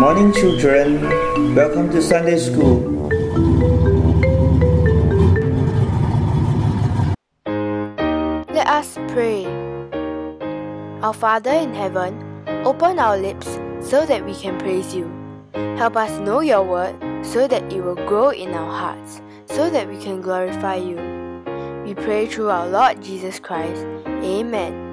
morning, children. Welcome to Sunday School. Let us pray. Our Father in heaven, open our lips so that we can praise you. Help us know your word so that it will grow in our hearts, so that we can glorify you. We pray through our Lord Jesus Christ. Amen.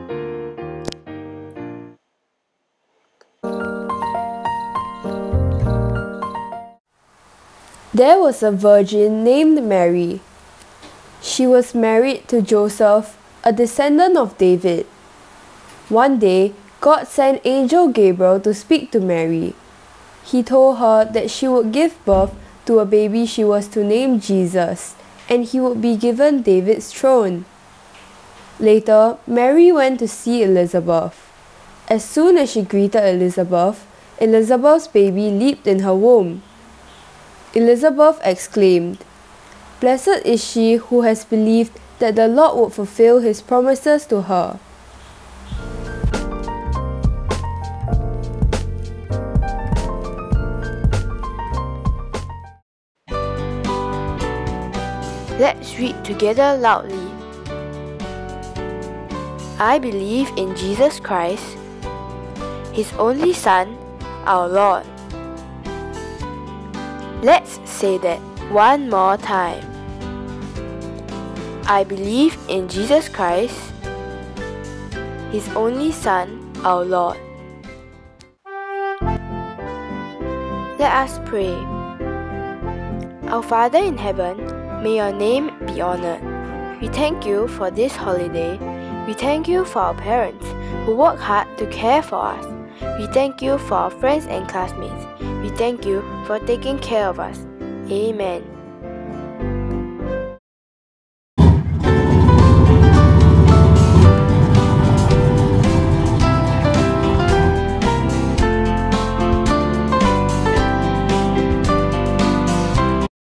There was a virgin named Mary. She was married to Joseph, a descendant of David. One day, God sent angel Gabriel to speak to Mary. He told her that she would give birth to a baby she was to name Jesus, and he would be given David's throne. Later, Mary went to see Elizabeth. As soon as she greeted Elizabeth, Elizabeth's baby leaped in her womb. Elizabeth exclaimed, Blessed is she who has believed that the Lord would fulfill his promises to her. Let's read together loudly. I believe in Jesus Christ, His only Son, our Lord. Let's say that one more time. I believe in Jesus Christ, His only Son, our Lord. Let us pray. Our Father in heaven, may your name be honored. We thank you for this holiday. We thank you for our parents who work hard to care for us. We thank you for our friends and classmates. Thank you for taking care of us. Amen.